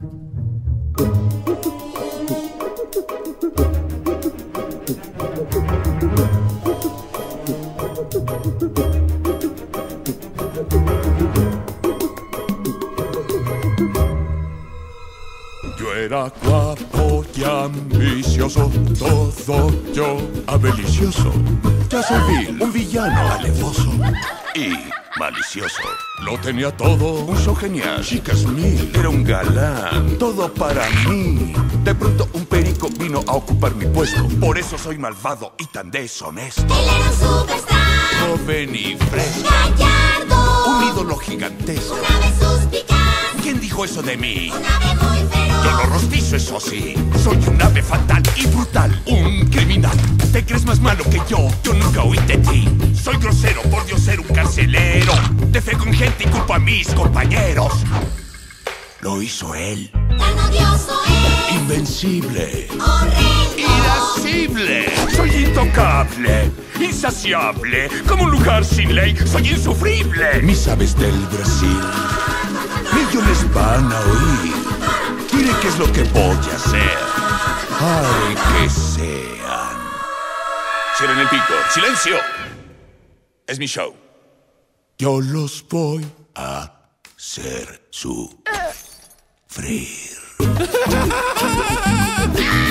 Yo era guapo y ambicioso, todo yo abelicioso. Ya soy vil, un villano alevoso y malicioso. Lo tenía todo, un show genial, chicas mil, era un galán, todo para mí. De pronto un perico vino a ocupar mi puesto, por eso soy malvado y tan deshonesto. Él era un superstar, Joven y fresco, gallardo, un ídolo gigantesco. un ave suspicaz, ¿Quién dijo eso de mí? un ave muy feroz. Yo lo rostizo, eso sí. Soy un ave fatal y brutal. Un criminal. ¿Te crees más malo que yo? Yo nunca huí de ti. Soy grosero, culpo a mis compañeros. Lo hizo él. Tan odioso es, Invencible. horrendo. Irascible. Soy intocable. Insaciable. Como un lugar sin ley. Soy insufrible. Mis aves del Brasil. Millones van a oír. Diré qué es lo que voy a hacer. Ay, que sean. Cierren el pico. ¡Silencio! Es mi show. Yo los voy hacer sufrir.